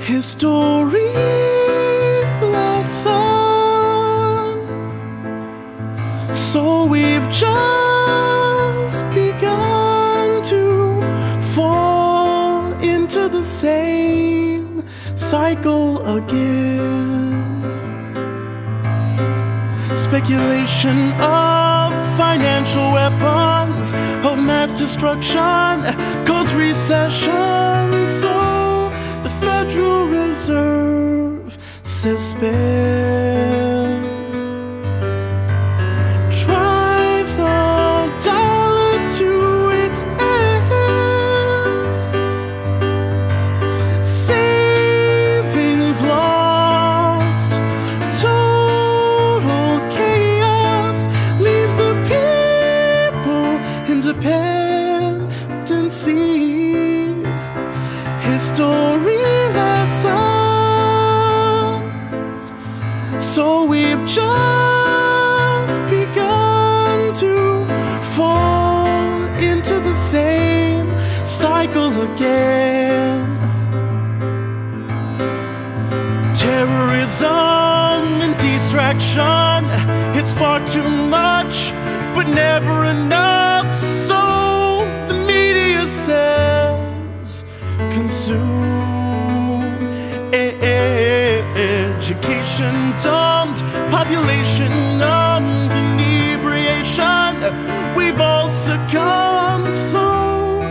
history lesson. So we've just begun to fall into the same cycle again. Speculation of financial weapons of mass destruction cause recession. Says spend drives the dollar to its end. Savings lost, total chaos leaves the people in dependency. History So we've just begun to fall into the same cycle again. Terrorism and distraction, it's far too much, but never enough. So the media says consume education dumped, population numbed, inebriation. We've all succumbed. So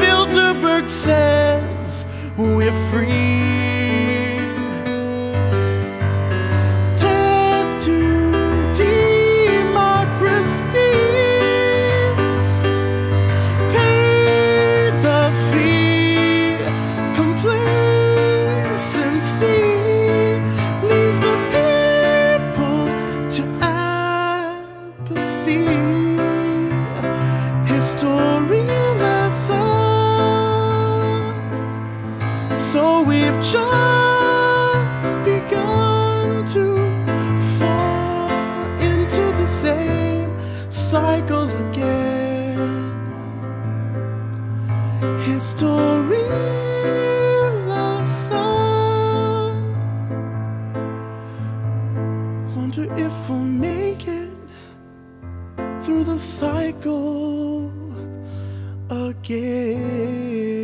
Bilderberg says we're free. Death to democracy. Pay the fee. Complacency History lesson. So we've just begun to fall into the same cycle again. History lesson. Wonder if make it through the cycle again.